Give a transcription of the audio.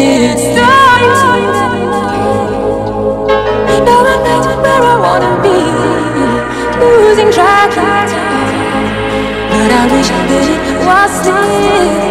It's it starts. Now I where I wanna be, losing track. But I wish it was still.